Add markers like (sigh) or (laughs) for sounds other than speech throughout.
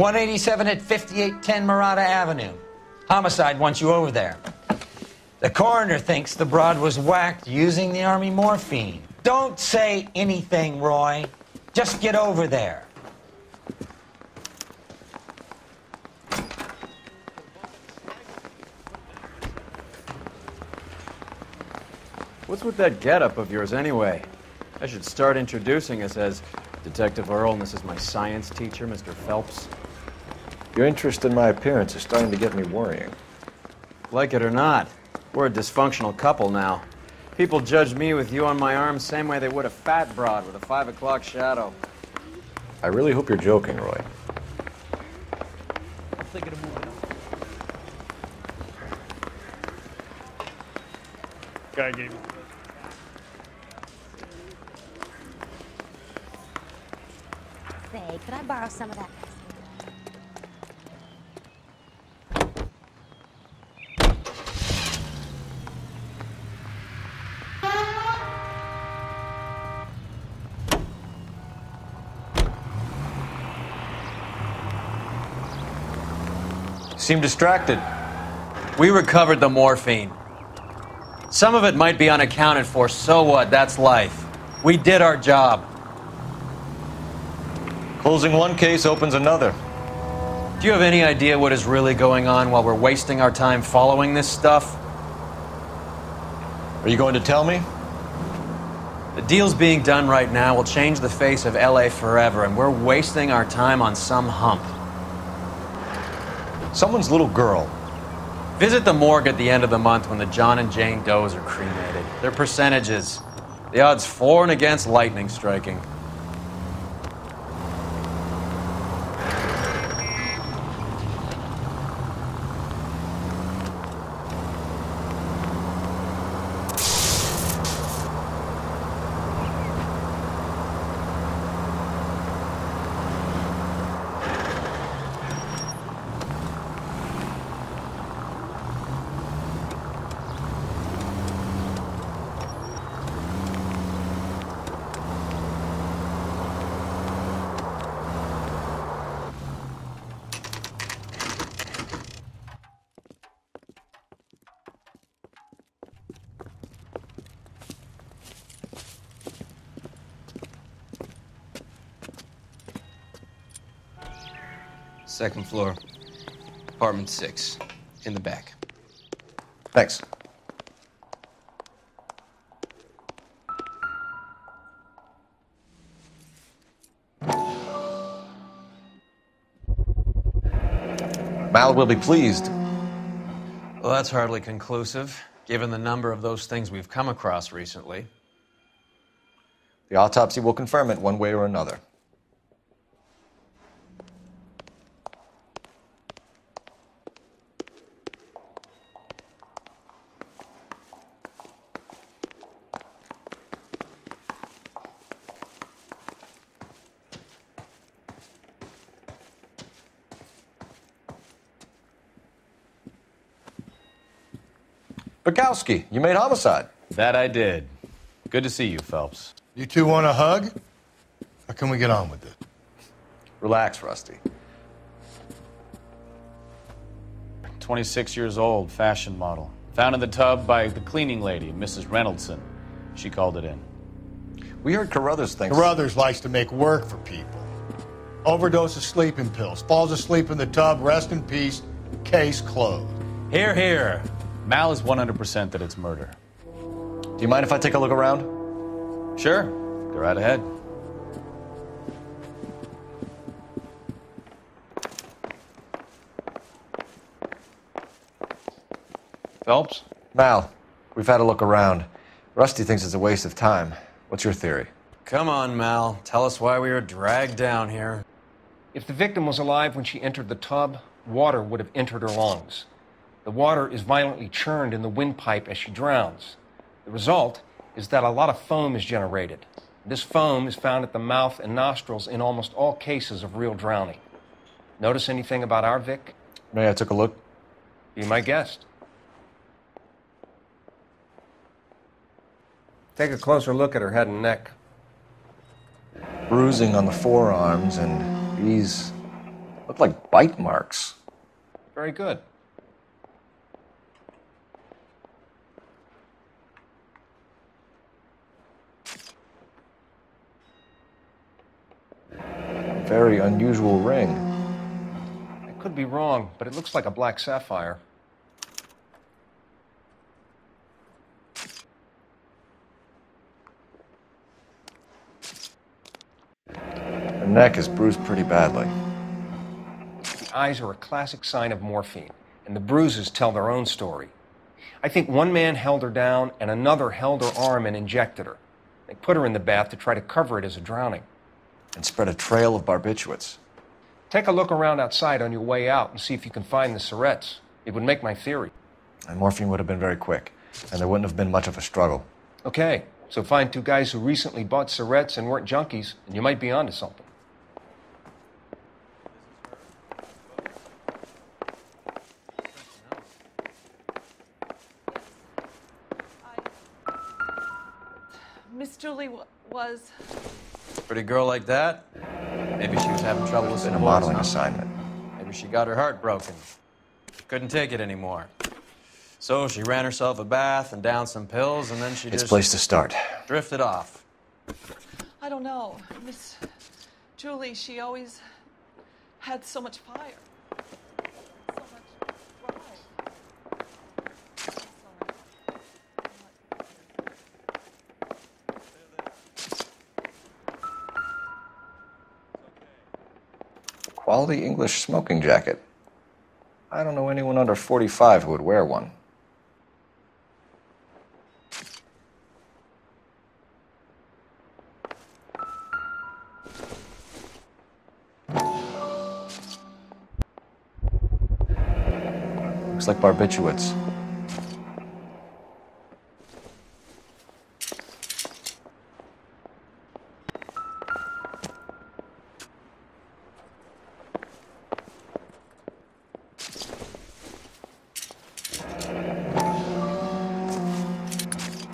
187 at 5810 Murata Avenue. Homicide wants you over there. The coroner thinks the broad was whacked using the army morphine. Don't say anything, Roy. Just get over there. What's with that getup of yours anyway? I should start introducing us as Detective Earle, and this is my science teacher, Mr. Phelps. Your interest in my appearance is starting to get me worrying. Like it or not, we're a dysfunctional couple now. People judge me with you on my arm same way they would a fat broad with a five o'clock shadow. I really hope you're joking, Roy. I'm thinking of moving up. Guy gave me. Say, could I borrow some of that? Seem distracted. We recovered the morphine. Some of it might be unaccounted for, so what? That's life. We did our job. Closing one case opens another. Do you have any idea what is really going on while we're wasting our time following this stuff? Are you going to tell me? The deals being done right now will change the face of LA forever, and we're wasting our time on some hump. Someone's little girl. Visit the morgue at the end of the month when the John and Jane Does are cremated. Their percentages. The odds for and against lightning striking. Second floor, apartment six, in the back. Thanks. Mal will be pleased. Well, that's hardly conclusive, given the number of those things we've come across recently. The autopsy will confirm it one way or another. Bekowsky, you made homicide. That I did. Good to see you, Phelps. You two want a hug? Or can we get on with it? Relax, Rusty. 26 years old, fashion model. Found in the tub by the cleaning lady, Mrs. Reynoldson. She called it in. We heard Carruthers thinks. Carruthers likes to make work for people. Overdose of sleeping pills, falls asleep in the tub, rest in peace, case closed. Here, here. Mal is 100% that it's murder. Do you mind if I take a look around? Sure. Go right ahead. Phelps? Mal, we've had a look around. Rusty thinks it's a waste of time. What's your theory? Come on, Mal. Tell us why we were dragged down here. If the victim was alive when she entered the tub, water would have entered her lungs. The water is violently churned in the windpipe as she drowns. The result is that a lot of foam is generated. This foam is found at the mouth and nostrils in almost all cases of real drowning. Notice anything about our Vic? May I took a look? Be my guest. Take a closer look at her head and neck. Bruising on the forearms and these, look like bite marks. Very good. Very unusual ring. I could be wrong, but it looks like a black sapphire. Her neck is bruised pretty badly. The eyes are a classic sign of morphine, and the bruises tell their own story. I think one man held her down and another held her arm and injected her. They put her in the bath to try to cover it as a drowning. And spread a trail of barbiturates. Take a look around outside on your way out and see if you can find the syrettes. It would make my theory. And morphine would have been very quick, and there wouldn't have been much of a struggle. Okay, so find two guys who recently bought syrettes and weren't junkies, and you might be onto something. Miss Julie w- was. Pretty girl like that? Maybe she was having trouble with It's some been a modeling huh? assignment. Maybe she got her heart broken. Couldn't take it anymore. So she ran herself a bath and down some pills, and then she It's just place to start. drifted off. I don't know. Miss Julie, she always had so much fire. Quality English smoking jacket. I don't know anyone under 45 who would wear one. Looks like barbiturates.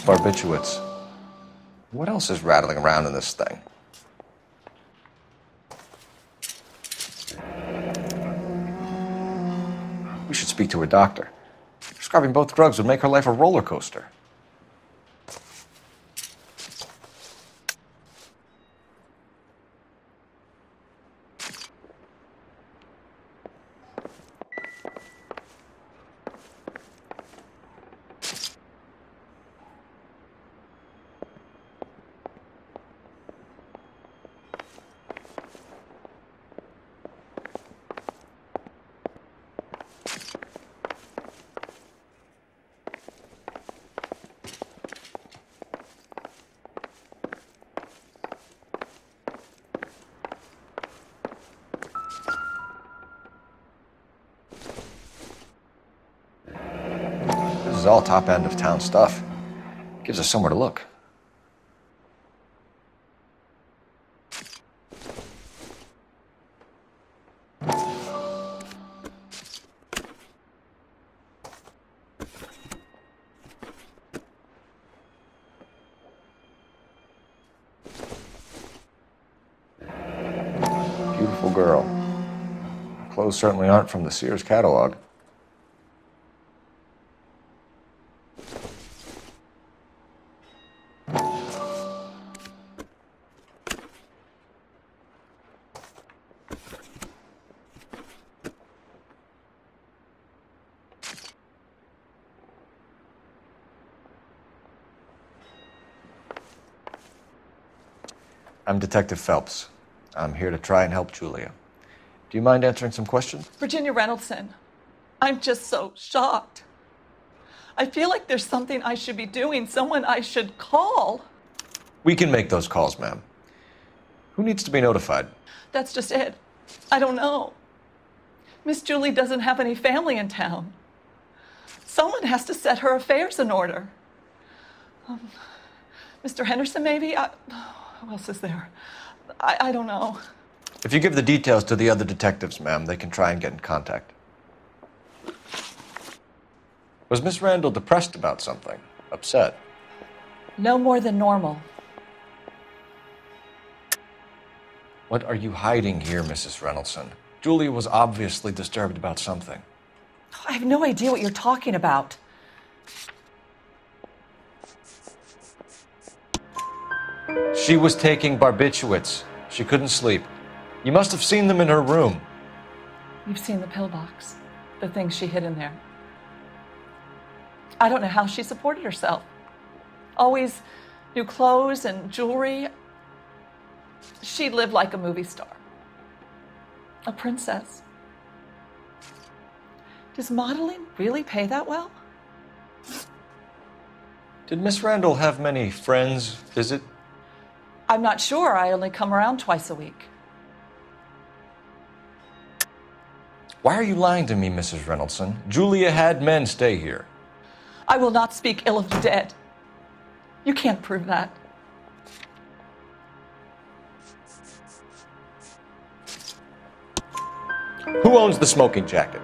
Barbiturates. What else is rattling around in this thing? We should speak to a doctor. Prescribing both drugs would make her life a roller coaster. Top end of town stuff. Gives us somewhere to look. Beautiful girl. Clothes certainly aren't from the Sears catalog. I'm Detective Phelps. I'm here to try and help Julia. Do you mind answering some questions? Virginia Reynoldson, I'm just so shocked. I feel like there's something I should be doing, someone I should call. We can make those calls, ma'am. Who needs to be notified? That's just it. I don't know. Miss Julie doesn't have any family in town. Someone has to set her affairs in order. Um, Mr. Henderson, maybe? I, who else is there? I, I don't know. If you give the details to the other detectives, ma'am, they can try and get in contact. Was Miss Randall depressed about something? Upset? No more than normal. What are you hiding here, Mrs. Reynoldson? Julia was obviously disturbed about something. I have no idea what you're talking about. She was taking barbiturates. She couldn't sleep. You must have seen them in her room. You've seen the pillbox, the things she hid in there. I don't know how she supported herself. Always new clothes and jewelry. She lived like a movie star, a princess. Does modeling really pay that well? Did Miss Randall have many friends visit? I'm not sure. I only come around twice a week. Why are you lying to me, Mrs. Reynoldson? Julia had men stay here. I will not speak ill of the dead. You can't prove that. Who owns the smoking jacket?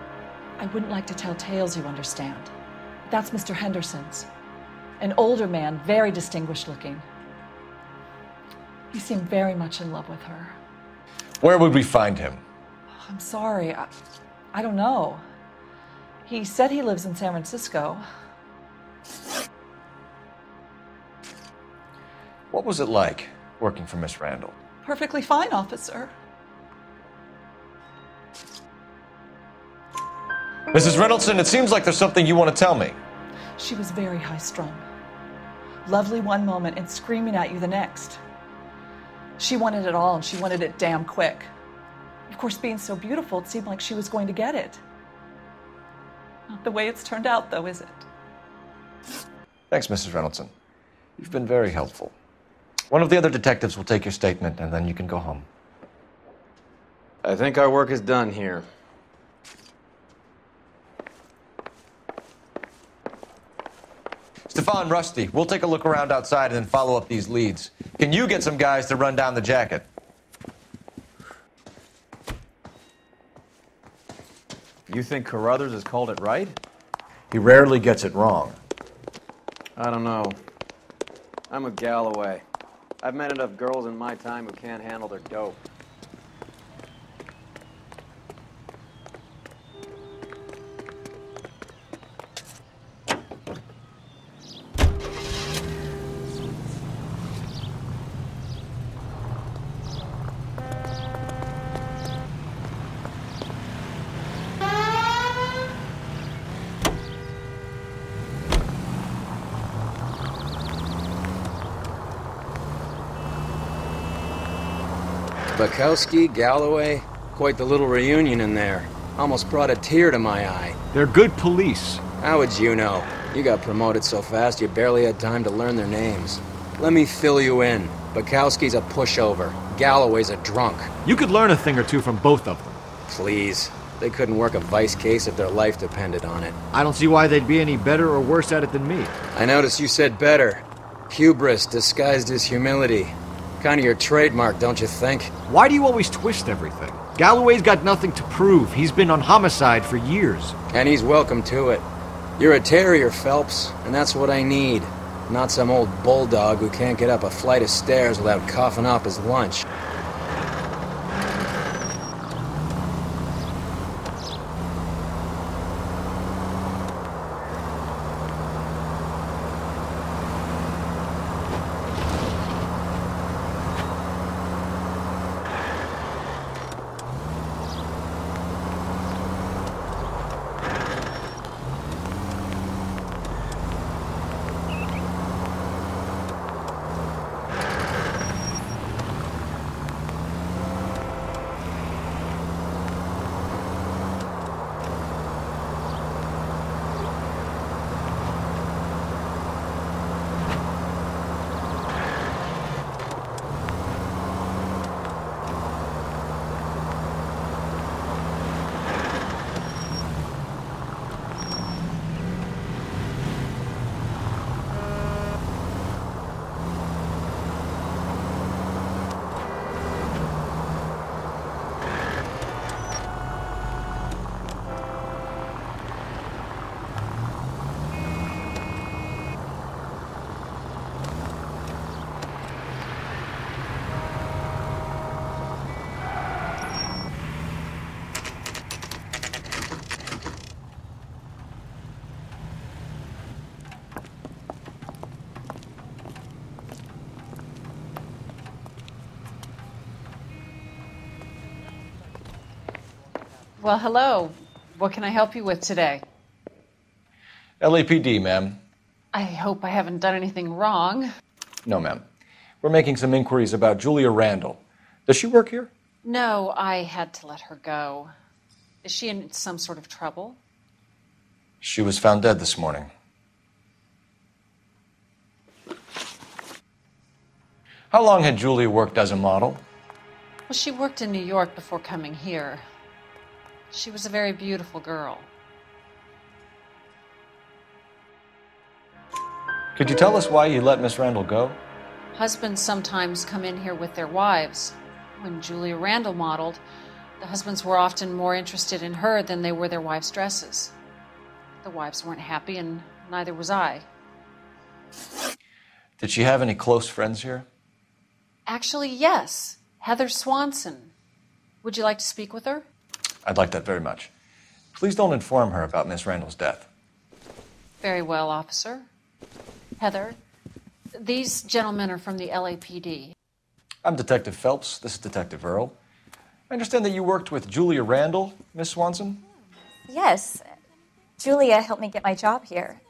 I wouldn't like to tell tales, you understand. That's Mr. Henderson's. An older man, very distinguished looking. He seemed very much in love with her. Where would we find him? Oh, I'm sorry. I, I don't know. He said he lives in San Francisco. What was it like working for Miss Randall? Perfectly fine, officer. Mrs. Reynoldson, it seems like there's something you want to tell me. She was very high strung. Lovely one moment and screaming at you the next. She wanted it all and she wanted it damn quick. Of course, being so beautiful, it seemed like she was going to get it. Not the way it's turned out, though, is it? Thanks, Mrs. Reynoldson. You've been very helpful. One of the other detectives will take your statement, and then you can go home. I think our work is done here. Stefan, Rusty, we'll take a look around outside and then follow up these leads. Can you get some guys to run down the jacket? You think Carruthers has called it right? He rarely gets it wrong. I don't know. I'm a Galloway. I've met enough girls in my time who can't handle their dope. Bekowsky, Galloway, quite the little reunion in there. Almost brought a tear to my eye. They're good police. How would you know? You got promoted so fast you barely had time to learn their names. Let me fill you in. Bekowsky's a pushover. Galloway's a drunk. You could learn a thing or two from both of them. Please. They couldn't work a vice case if their life depended on it. I don't see why they'd be any better or worse at it than me. I noticed you said better. Hubris disguised as humility. Kind of your trademark, don't you think? Why do you always twist everything? Galloway's got nothing to prove. He's been on homicide for years. And he's welcome to it. You're a terrier, Phelps, and that's what I need. Not some old bulldog who can't get up a flight of stairs without coughing up his lunch. Well, hello. What can I help you with today? LAPD, ma'am. I hope I haven't done anything wrong. No, ma'am. We're making some inquiries about Julia Randall. Does she work here? No, I had to let her go. Is she in some sort of trouble? She was found dead this morning. How long had Julia worked as a model? Well, she worked in New York before coming here. She was a very beautiful girl. Could you tell us why you let Miss Randall go? Husbands sometimes come in here with their wives. When Julia Randall modeled, the husbands were often more interested in her than they were their wives' dresses. The wives weren't happy, and neither was I. Did she have any close friends here? Actually, yes. Heather Swanson. Would you like to speak with her? I'd like that very much. Please don't inform her about Miss Randall's death. Very well, officer. Heather, these gentlemen are from the LAPD. I'm Detective Phelps. This is Detective Earle. I understand that you worked with Julia Randall, Miss Swanson? Yes. Julia helped me get my job here.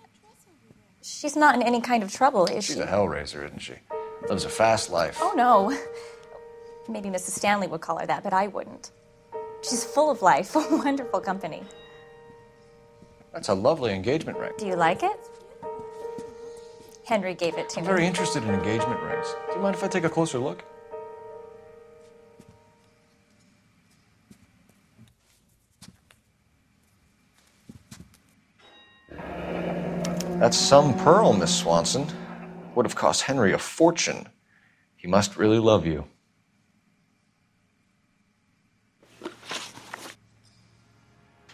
She's not in any kind of trouble, is She's she? She's a hellraiser, isn't she? Lives a fast life. Oh, no. Maybe Mrs. Stanley would call her that, but I wouldn't. She's full of life, (laughs) wonderful company. That's a lovely engagement ring. Do you like it? Henry gave it to me. I'm very interested in engagement rings. Do you mind if I take a closer look? That's some pearl, Miss Swanson. Would have cost Henry a fortune. He must really love you.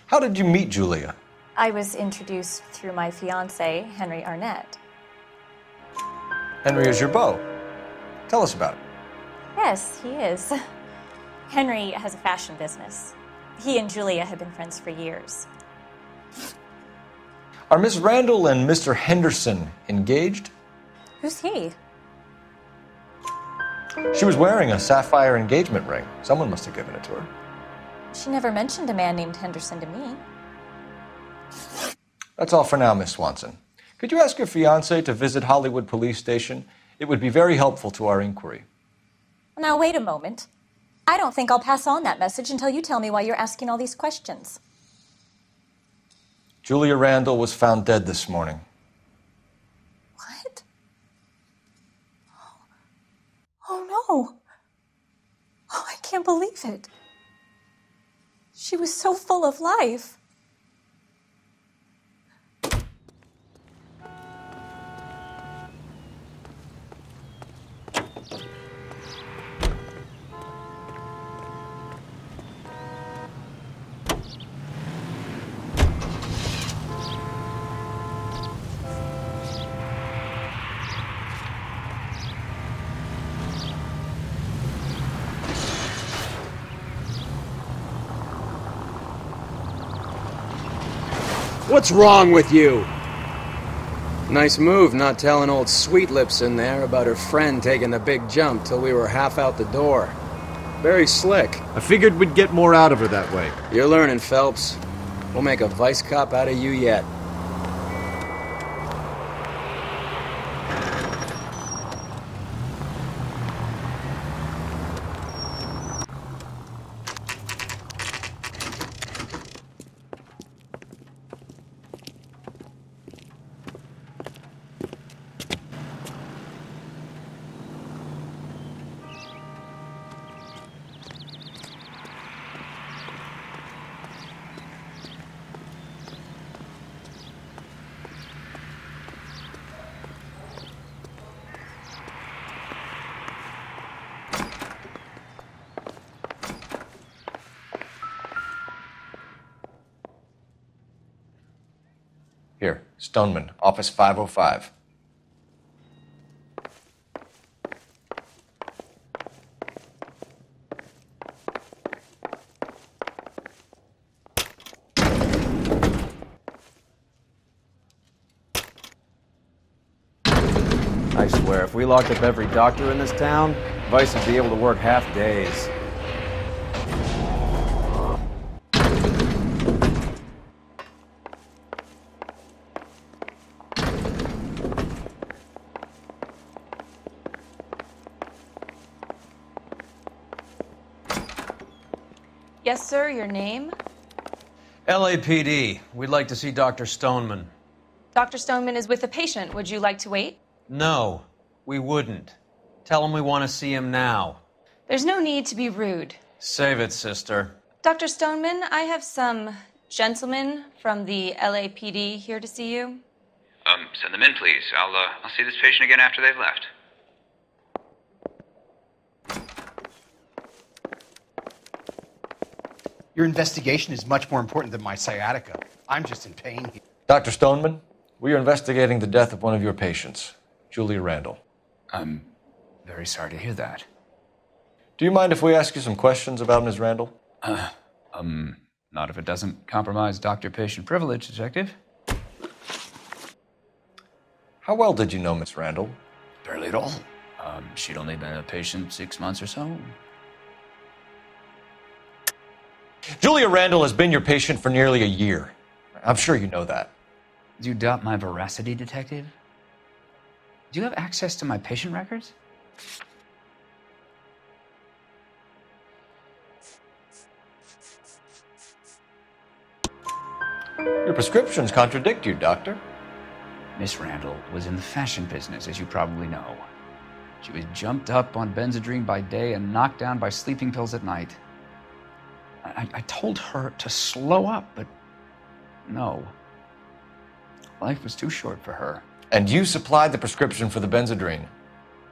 How did you meet Julia? I was introduced through my fiance, Henry Arnett. Henry is your beau. Tell us about it. Yes, he is. (laughs) Henry has a fashion business. He and Julia have been friends for years. Are Miss Randall and Mr. Henderson engaged? Who's he? She was wearing a sapphire engagement ring. Someone must have given it to her. She never mentioned a man named Henderson to me. That's all for now, Miss Swanson. Could you ask your fiance to visit Hollywood Police Station? It would be very helpful to our inquiry. Now, wait a moment. I don't think I'll pass on that message until you tell me why you're asking all these questions. Julia Randall was found dead this morning. What? Oh, oh no. Oh, I can't believe it. She was so full of life. What's wrong with you? Nice move not telling old Sweet Lips in there about her friend taking the big jump till we were half out the door. Very slick. I figured we'd get more out of her that way. You're learning, Phelps. We'll make a vice cop out of you yet. Here, Stoneman, office 505. I swear, if we locked up every doctor in this town, Vice would be able to work half days. Yes, sir, your name? LAPD. We'd like to see Dr. Stoneman. Dr. Stoneman is with a patient. Would you like to wait? No, we wouldn't. Tell him we want to see him now. There's no need to be rude. Save it, sister. Dr. Stoneman, I have some gentlemen from the LAPD here to see you. Um, send them in, please. I'll, uh, I'll see this patient again after they've left. Your investigation is much more important than my sciatica. I'm just in pain here. Dr. Stoneman, we are investigating the death of one of your patients, Julia Randall. I'm very sorry to hear that. Do you mind if we ask you some questions about Ms. Randall? Uh, um, not if it doesn't compromise doctor patient privilege, Detective. How well did you know Miss Randall? Barely at all. Um, she'd only been a patient six months or so. Julia Randall has been your patient for nearly a year. I'm sure you know that. Do you doubt my veracity, Detective? Do you have access to my patient records? Your prescriptions contradict you, Doctor. Miss Randall was in the fashion business, as you probably know. She was jumped up on Benzedrine by day and knocked down by sleeping pills at night. I, I told her to slow up, but no. Life was too short for her. And you supplied the prescription for the Benzedrine.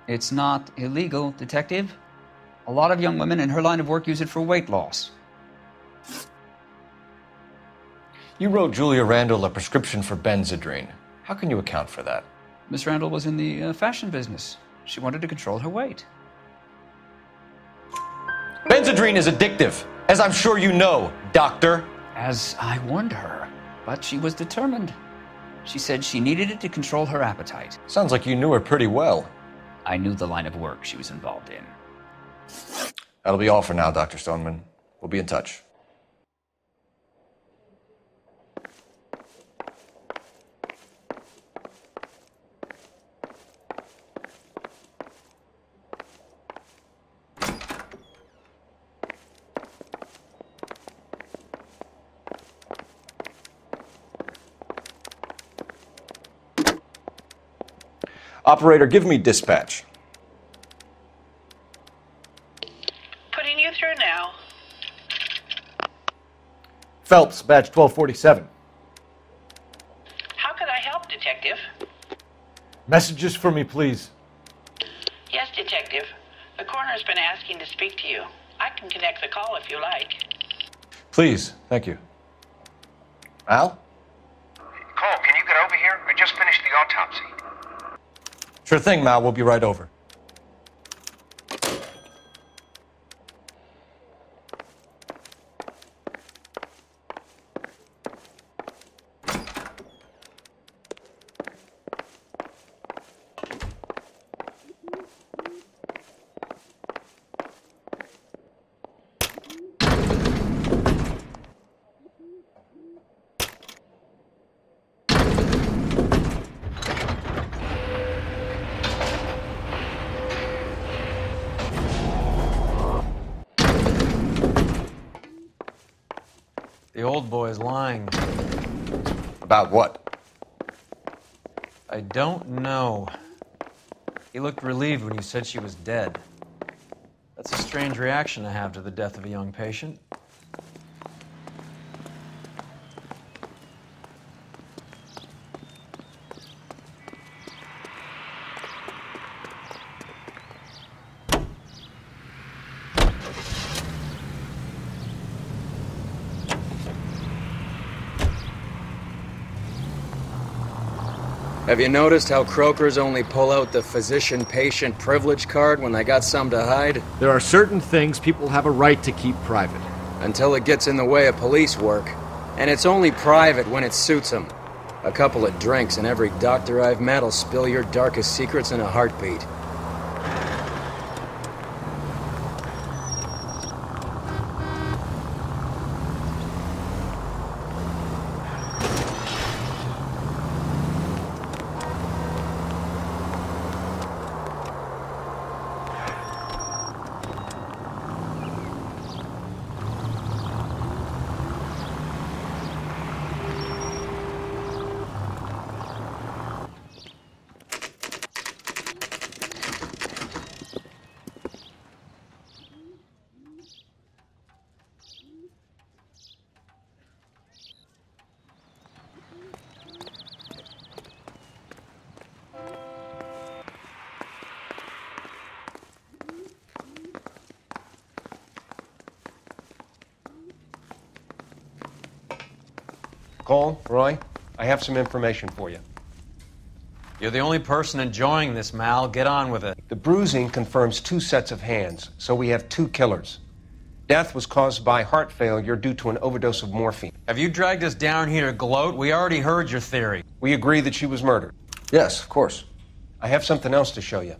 It's not illegal, Detective. A lot of young women in her line of work use it for weight loss. You wrote Julia Randall a prescription for Benzedrine. How can you account for that? Miss Randall was in the uh, fashion business. She wanted to control her weight. Benzedrine is addictive, as I'm sure you know, Doctor. As I warned her, but she was determined. She said she needed it to control her appetite. Sounds like you knew her pretty well. I knew the line of work she was involved in. That'll be all for now, Dr. Stoneman. We'll be in touch. Operator, give me dispatch. Putting you through now. Phelps, badge 1247. How can I help, Detective? Messages for me, please. Yes, Detective. The coroner's been asking to speak to you. I can connect the call if you like. Please, thank you. Al? Cole, can you get over here? I just finished the autopsy. Sure thing, Mal. We'll be right over. The old boy's lying. About what? I don't know. He looked relieved when you said she was dead. That's a strange reaction to have to the death of a young patient. Have you noticed how croakers only pull out the physician patient privilege card when they got some to hide? There are certain things people have a right to keep private. Until it gets in the way of police work. And it's only private when it suits them. A couple of drinks and every doctor I've met will spill your darkest secrets in a heartbeat. Roy, I have some information for you. You're the only person enjoying this, Mal. Get on with it. The bruising confirms two sets of hands, so we have two killers. Death was caused by heart failure due to an overdose of morphine. Have you dragged us down here to gloat? We already heard your theory. We agree that she was murdered. Yes, of course. I have something else to show you.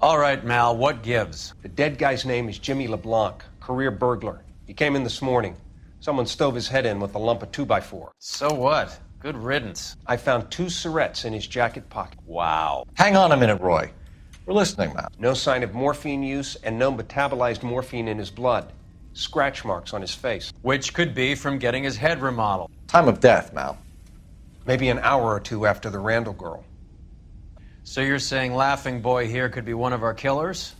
All right, Mal, what gives? The dead guy's name is Jimmy LeBlanc, career burglar. He came in this morning. Someone stove his head in with a lump of 2x4. So what? Good riddance. I found two syrettes in his jacket pocket. Wow. Hang on a minute, Roy. We're listening, Mal. No sign of morphine use and no metabolized morphine in his blood. Scratch marks on his face. Which could be from getting his head remodeled. Time of death, Mal. Maybe an hour or two after the Randall girl. So you're saying Laughing Boy here could be one of our killers?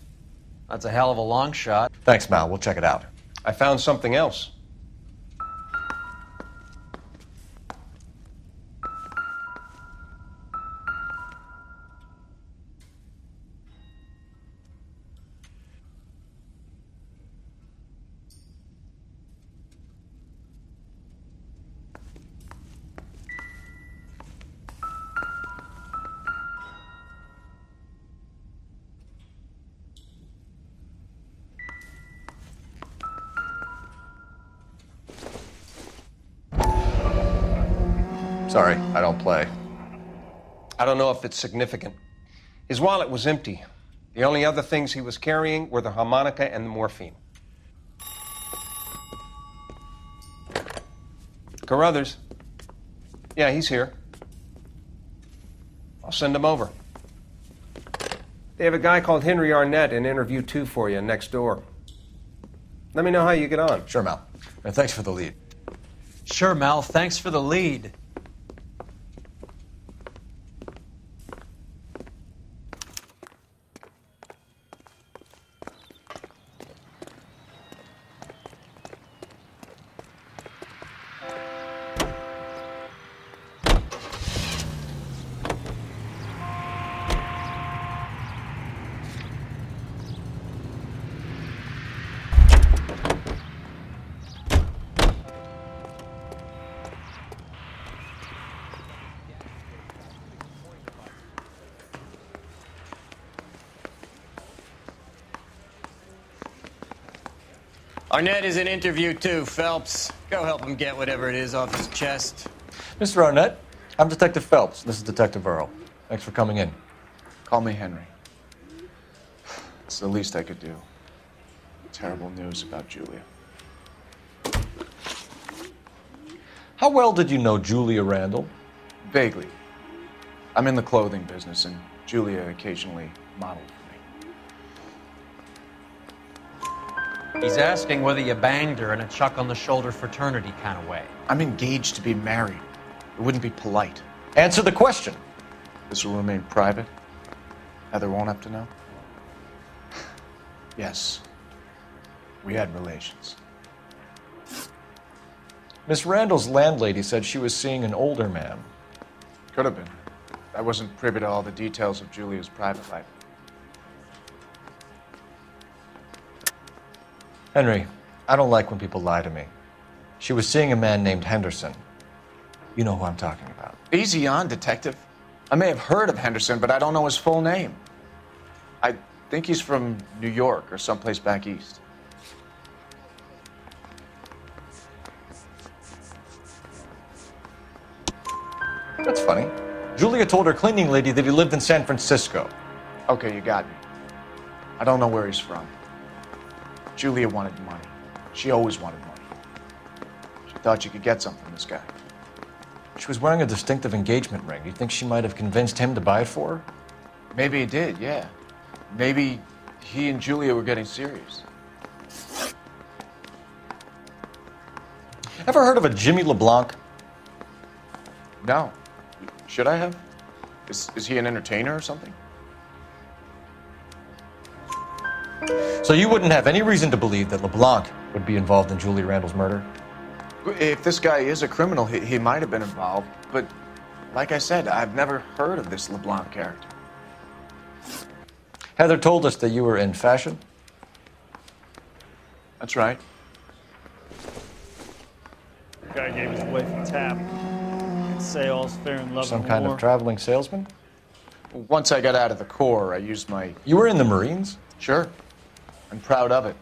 That's a hell of a long shot. Thanks, Mal. We'll check it out. I found something else. It's significant. His wallet was empty. The only other things he was carrying were the harmonica and the morphine. Carruthers. Yeah, he's here. I'll send him over. They have a guy called Henry Arnett in interview two for you next door. Let me know how you get on. Sure, Mal. And thanks for the lead. Sure, Mal. Thanks for the lead. Arnett is in interview too, Phelps. Go help him get whatever it is off his chest. Mr. Arnett, I'm Detective Phelps. This is Detective Earle. Thanks for coming in. Call me Henry. It's the least I could do. Terrible news about Julia. How well did you know Julia Randall? Vaguely. I'm in the clothing business, and Julia occasionally modeled He's asking whether you banged her in a chuck on the shoulder fraternity kind of way. I'm engaged to be married. It wouldn't be polite. Answer the question. This will remain private. Heather won't have to know. Yes. We had relations. Miss Randall's landlady said she was seeing an older man. Could have been. I wasn't privy to all the details of Julia's private life. Henry, I don't like when people lie to me. She was seeing a man named Henderson. You know who I'm talking about. Easy on, detective. I may have heard of Henderson, but I don't know his full name. I think he's from New York or someplace back east. That's funny. Julia told her cleaning lady that he lived in San Francisco. Okay, you got me. I don't know where he's from. Julia wanted money. She always wanted money. She thought she could get some from this guy. She was wearing a distinctive engagement ring. Do you think she might have convinced him to buy it for her? Maybe he did, yeah. Maybe he and Julia were getting serious. Ever heard of a Jimmy LeBlanc? No. Should I have? Is, is he an entertainer or something? So you wouldn't have any reason to believe that LeBlanc would be involved in Julia Randall's murder? If this guy is a criminal, he, he might have been involved. But like I said, I've never heard of this LeBlanc character. Heather told us that you were in fashion. That's right. Guy gave his wife a tap. Could say all's fair in love Some and kind war. of traveling salesman? Once I got out of the Corps, I used my. You were in the Marines? Sure. I'm proud of it.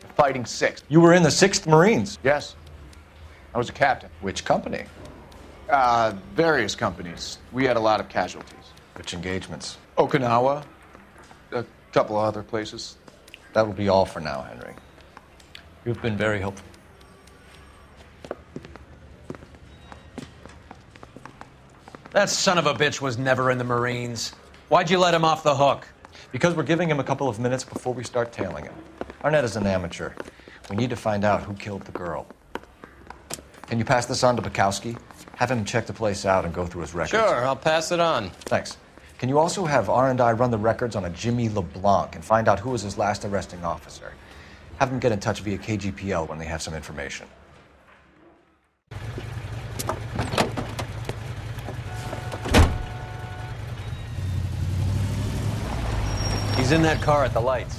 The Fighting Sixth. You were in the 6th Marines? Yes. I was a captain. Which company? Uh, various companies. We had a lot of casualties. Which engagements? Okinawa, a couple of other places. That will be all for now, Henry. You've been very helpful. That son of a bitch was never in the Marines. Why'd you let him off the hook? Because we're giving him a couple of minutes before we start tailing him. Arnett is an amateur. We need to find out who killed the girl. Can you pass this on to Bekowsky? Have him check the place out and go through his records. Sure, I'll pass it on. Thanks. Can you also have R&I run the records on a Jimmy LeBlanc and find out who was his last arresting officer? Have them get in touch via KGPL when they have some information. He's in that car at the lights.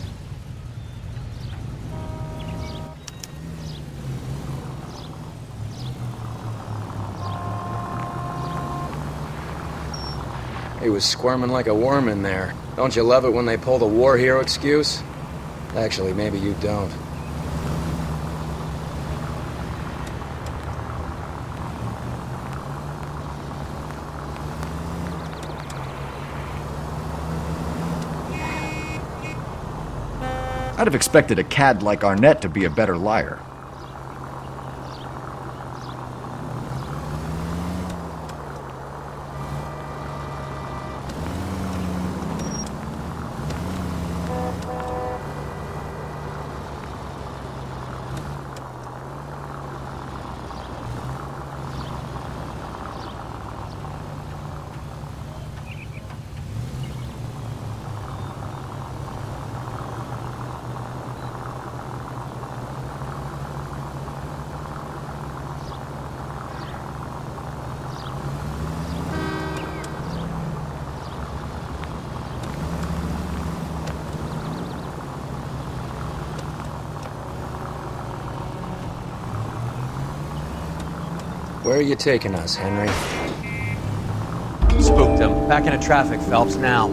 He was squirming like a worm in there. Don't you love it when they pull the war hero excuse? Actually, maybe you don't. I'd have expected a cad like Arnett to be a better liar. Where are you taking us, Henry? Spooked him. Back into traffic, Phelps, now.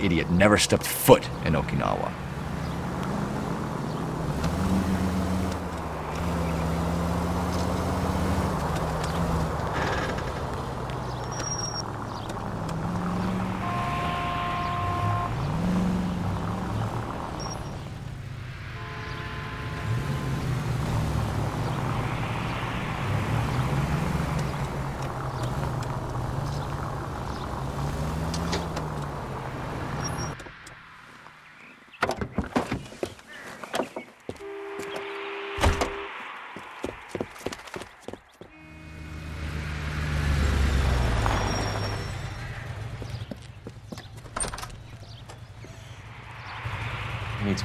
Idiot never stepped foot in Okinawa.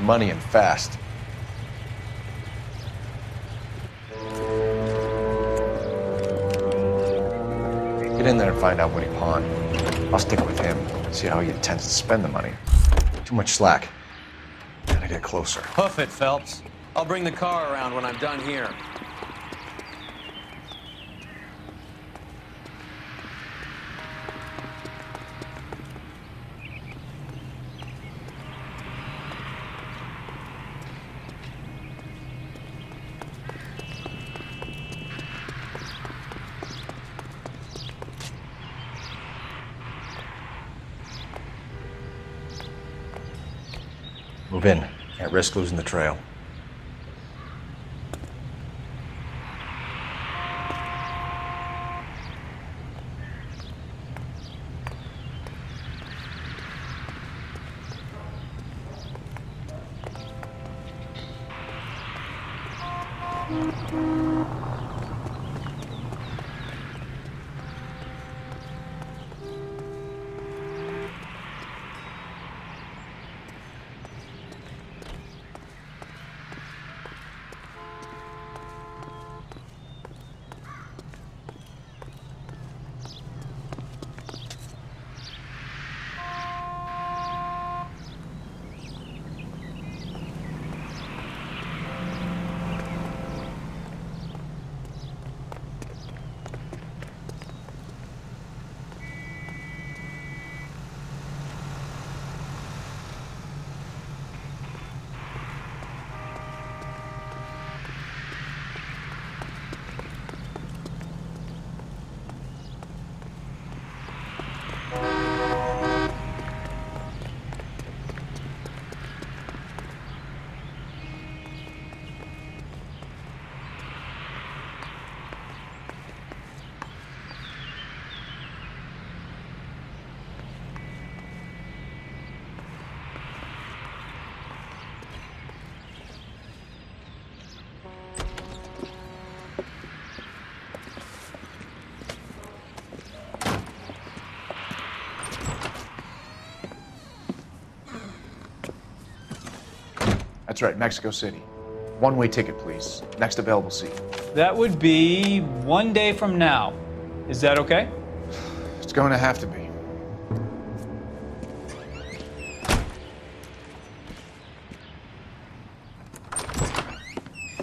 Money and fast. Get in there and find out what he pawned. I'll stick with him, see how he intends to spend the money. Too much slack. Gotta get closer. Hoof it, Phelps. I'll bring the car around when I'm done here. Move in. Can't risk losing the trail. That's right, Mexico City. One way ticket, please. Next available seat. That would be one day from now. Is that okay? (sighs) It's going to have to be.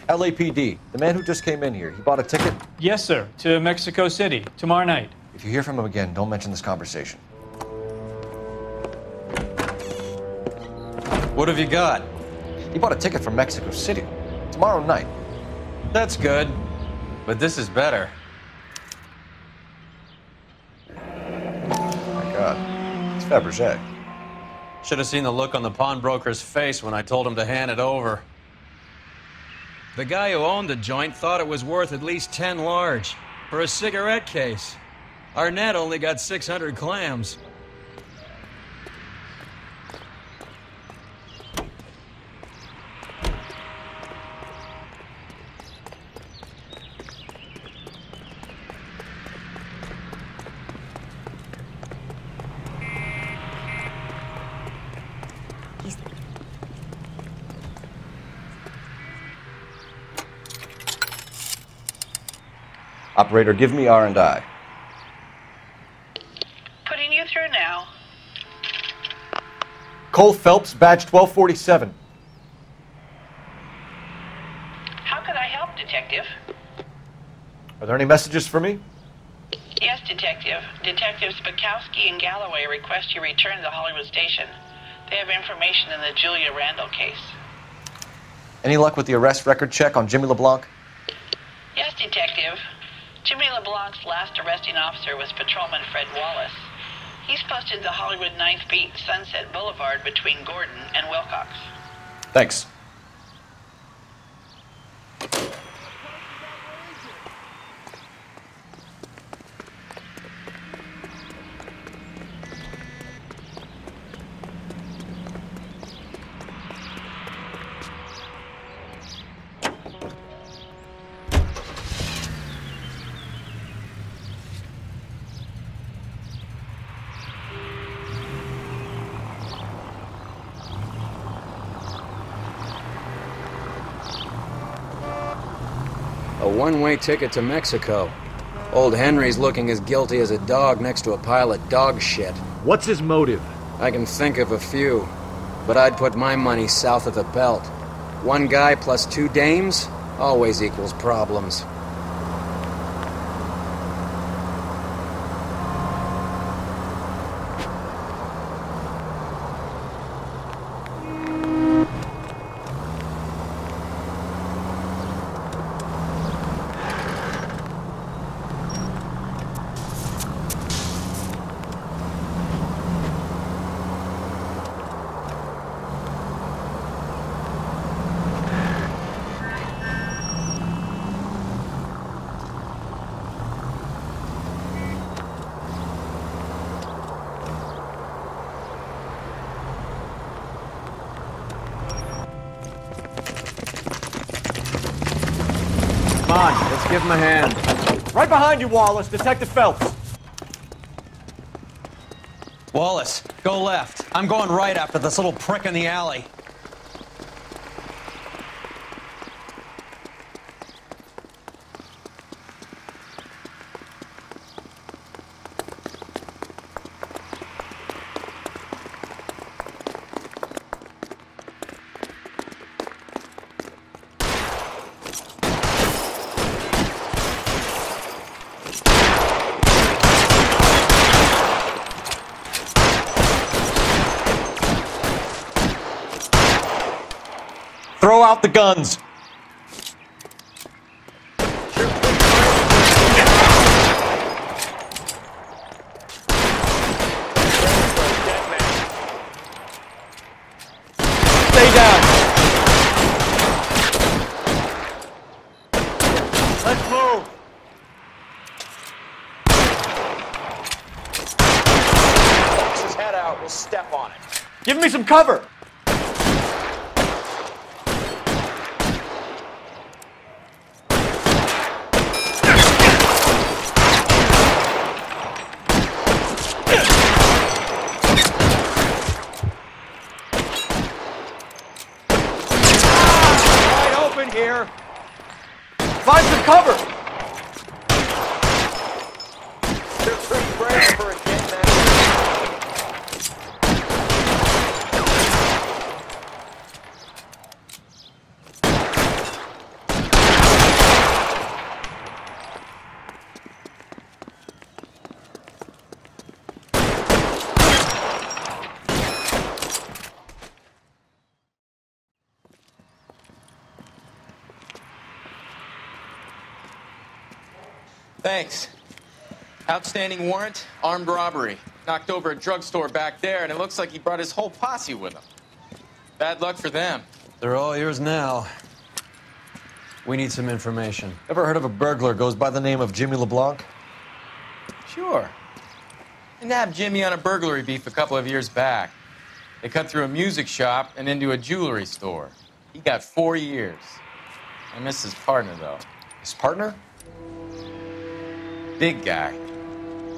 LAPD, the man who just came in here, he bought a ticket? Yes, sir. To Mexico City tomorrow night. If you hear from him again, don't mention this conversation. What have you got? He bought a ticket for Mexico City tomorrow night. That's good. But this is better. Oh My God, it's Fabergé. Should have seen the look on the pawnbroker's face when I told him to hand it over. The guy who owned the joint thought it was worth at least 10 large for a cigarette case. Arnett only got 600 clams. Operator, give me R and I. Putting you through now. Cole Phelps, badge 1247. How could I help, Detective? Are there any messages for me? Yes, Detective. Detectives Bekowsky and Galloway request you return to the Hollywood station. They have information in the Julia Randall case. Any luck with the arrest record check on Jimmy LeBlanc? LeBlanc's last arresting officer was Patrolman Fred Wallace. He's posted the Hollywood 9th Beat Sunset Boulevard between Gordon and Wilcox. Thanks. A one way ticket to Mexico. Old Henry's looking as guilty as a dog next to a pile of dog shit. What's his motive? I can think of a few, but I'd put my money south of the belt. One guy plus two dames always equals problems. Come on, let's give him a hand. Right behind you, Wallace, Detective Phelps. Wallace, go left. I'm going right after this little prick in the alley. The guns. Stay down. Let's move. Pokes his head out, we'll step on it. Give me some cover. Find some cover! They're pretty brave for a kid, man. Thanks. Outstanding warrant, armed robbery. Knocked over a drugstore back there, and it looks like he brought his whole posse with him. Bad luck for them. They're all yours now. We need some information. Ever heard of a burglar goes by the name of Jimmy LeBlanc? Sure. I nabbed Jimmy on a burglary beef a couple of years back. They cut through a music shop and into a jewelry store. He got four years. I miss his partner, though. His partner? Big guy.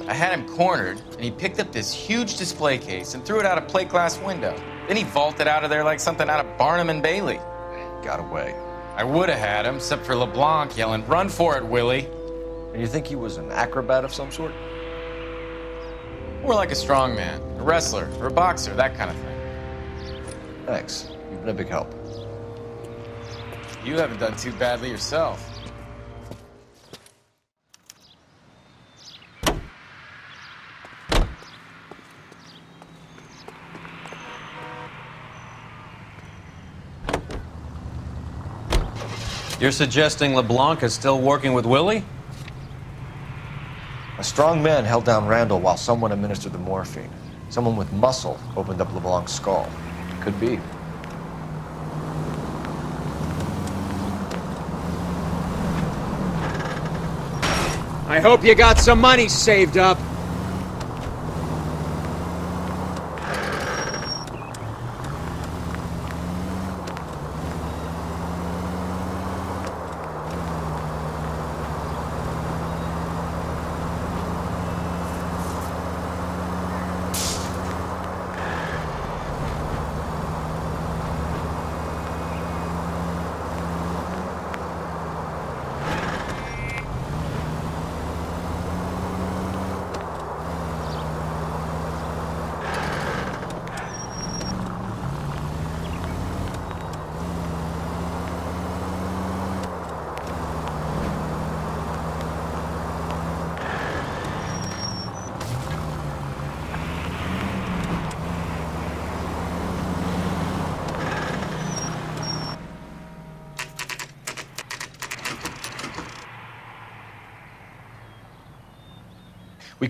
I had him cornered, and he picked up this huge display case and threw it out a plate glass window. Then he vaulted out of there like something out of Barnum and Bailey. Got away. I would have had him, except for LeBlanc yelling, Run for it, Willie. And you think he was an acrobat of some sort? More like a strongman, a wrestler, or a boxer, that kind of thing. Thanks. You've been a big help. You haven't done too badly yourself. You're suggesting LeBlanc is still working with Willie? A strong man held down Randall while someone administered the morphine. Someone with muscle opened up LeBlanc's skull. Could be. I hope you got some money saved up.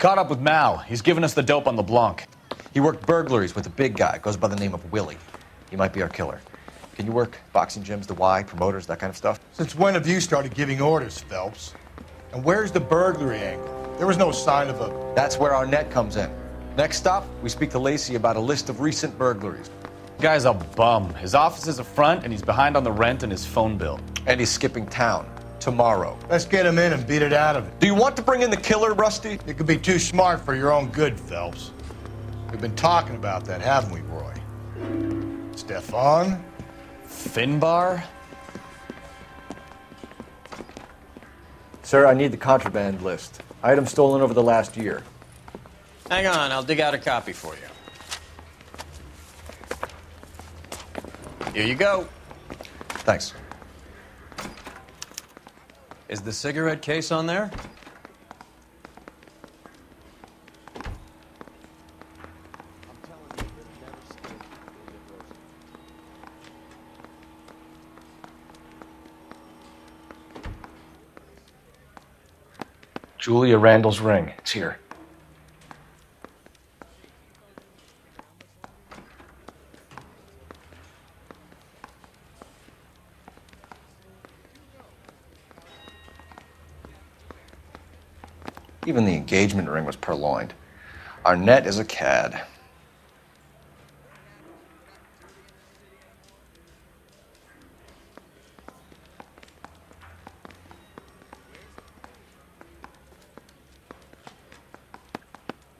Caught up with Mal. He's given us the dope on LeBlanc. He worked burglaries with a big guy, goes by the name of Willie. He might be our killer. Can you work boxing gyms, the Y, promoters, that kind of stuff? Since when have you started giving orders, Phelps? And where's the burglary angle? There was no sign of a. That's where Arnett comes in. Next stop, we speak to Lacey about a list of recent burglaries. Guy's a bum. His office is a front, and he's behind on the rent and his phone bill. And he's skipping town tomorrow. Let's get him in and beat it out of it. Do you want to bring in the killer, Rusty? You could be too smart for your own good, Phelps. We've been talking about that, haven't we, Roy? Stefan? Finbar? Sir, I need the contraband list. Items stolen over the last year. Hang on, I'll dig out a copy for you. Here you go. Thanks. Is the cigarette case on there? Julia Randall's ring. It's here. Even the engagement ring was purloined. Arnett is a cad.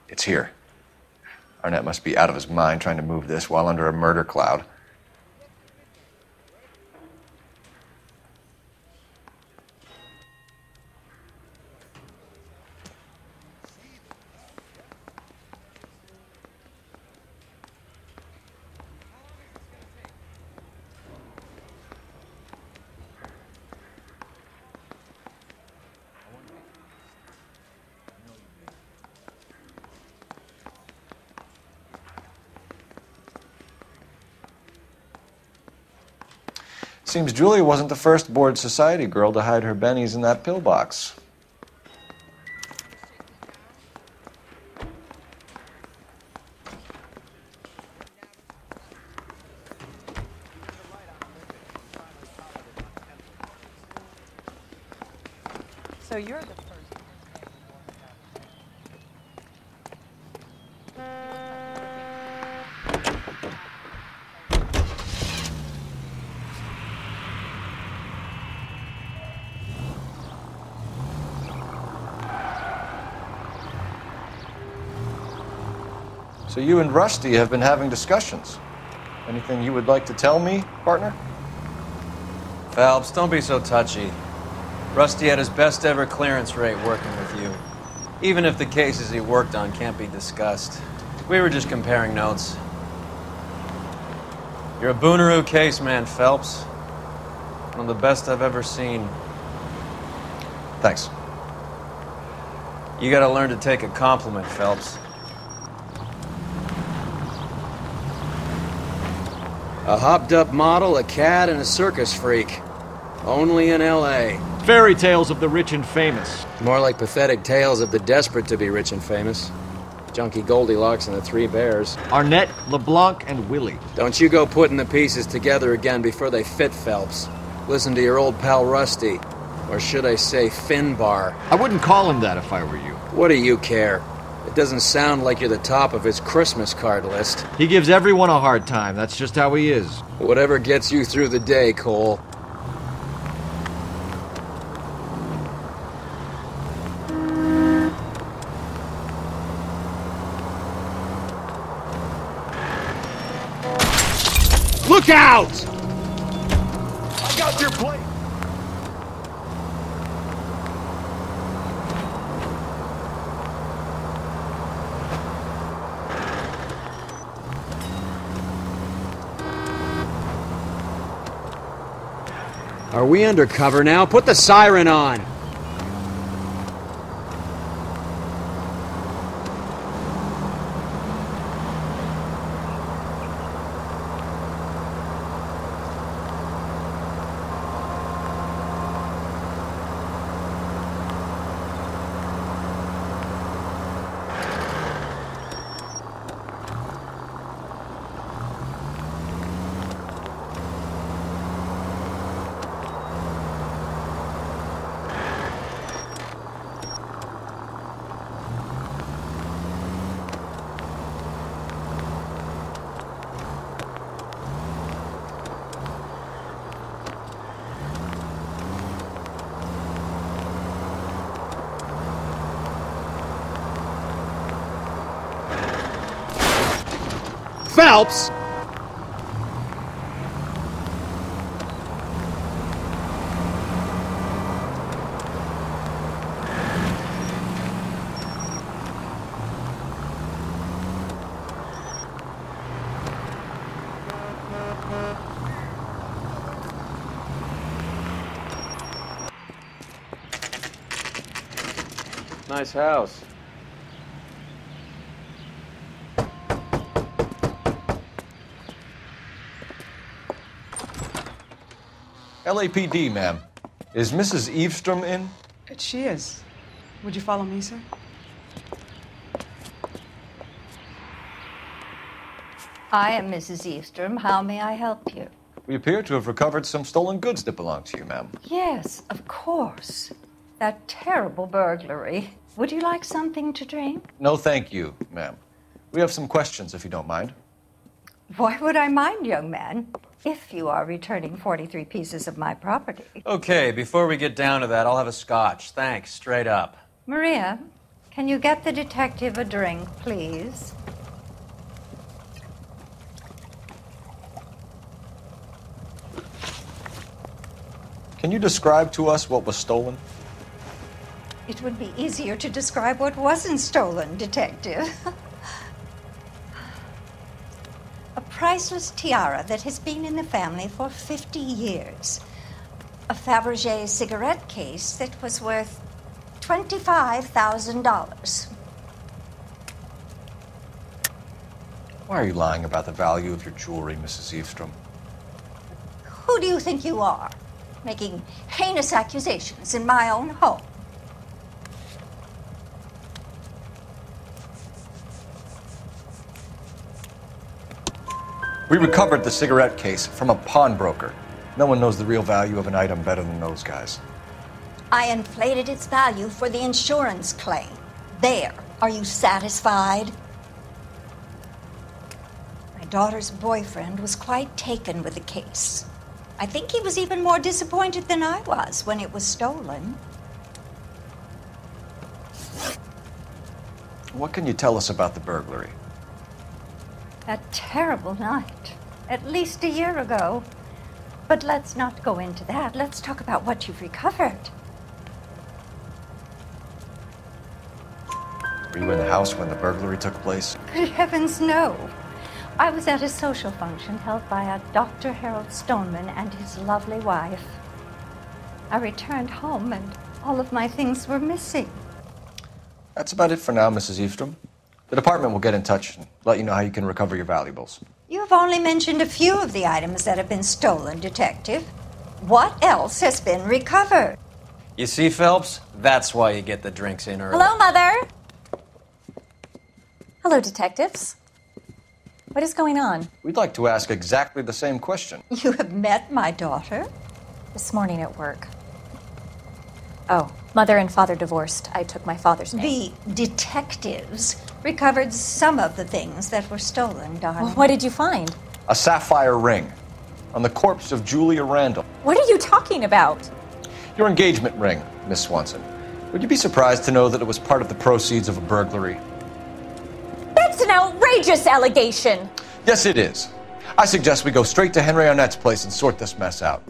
It's here. Arnett must be out of his mind trying to move this while under a murder cloud. Seems Julia wasn't the first bored society girl to hide her bennies in that pillbox. So you're the So you and Rusty have been having discussions. Anything you would like to tell me, partner? Phelps, don't be so touchy. Rusty had his best ever clearance rate working with you. Even if the cases he worked on can't be discussed. We were just comparing notes. You're a Booneroo case man, Phelps. One of the best I've ever seen. Thanks. You gotta learn to take a compliment, Phelps. A hopped up model, a cad, and a circus freak. Only in L.A. Fairy tales of the rich and famous. More like pathetic tales of the desperate to be rich and famous. Junkie Goldilocks and the Three Bears. Arnett, LeBlanc, and Willie. Don't you go putting the pieces together again before they fit, Phelps. Listen to your old pal Rusty. Or should I say Finbar? I wouldn't call him that if I were you. What do you care? It doesn't sound like you're the top of his Christmas card list. He gives everyone a hard time. That's just how he is. Whatever gets you through the day, Cole. Look out! We undercover now? Put the siren on! Phelps! Nice house. LAPD, ma'am. Is Mrs. Eavestrom in? She is. Would you follow me, sir? I am Mrs. Eavestrom. How may I help you? We appear to have recovered some stolen goods that belong to you, ma'am. Yes, of course. That terrible burglary. Would you like something to drink? No, thank you, ma'am. We have some questions, if you don't mind. Why would I mind, young man, if you are returning 43 pieces of my property? Okay, before we get down to that, I'll have a scotch. Thanks, straight up. Maria, can you get the detective a drink, please? Can you describe to us what was stolen? It would be easier to describe what wasn't stolen, Detective. (laughs) a priceless tiara that has been in the family for 50 years. A Fabergé cigarette case that was worth $25,000. Why are you lying about the value of your jewelry, Mrs. Eavestrom? Who do you think you are? Making heinous accusations in my own home. We recovered the cigarette case from a pawnbroker. No one knows the real value of an item better than those guys. I inflated its value for the insurance claim. There. Are you satisfied? My daughter's boyfriend was quite taken with the case. I think he was even more disappointed than I was when it was stolen. What can you tell us about the burglary? A terrible night. At least a year ago. But let's not go into that. Let's talk about what you've recovered. Were you in the house when the burglary took place? Good heavens, no. I was at a social function held by a Dr. Harold Stoneman and his lovely wife. I returned home and all of my things were missing. That's about it for now, Mrs. Eavestrom. The department will get in touch and let you know how you can recover your valuables. You have only mentioned a few of the items that have been stolen, Detective. What else has been recovered? You see, Phelps? That's why you get the drinks in early. Hello, Mother. Hello, detectives. What is going on? We'd like to ask exactly the same question. You have met my daughter? This morning at work. Oh, mother and father divorced. I took my father's name. The detectives recovered some of the things that were stolen, darling. Well, what did you find? A sapphire ring on the corpse of Julia Randall. What are you talking about? Your engagement ring, Miss Swanson. Would you be surprised to know that it was part of the proceeds of a burglary? That's an outrageous allegation. Yes, it is. I suggest we go straight to Henry Arnett's place and sort this mess out.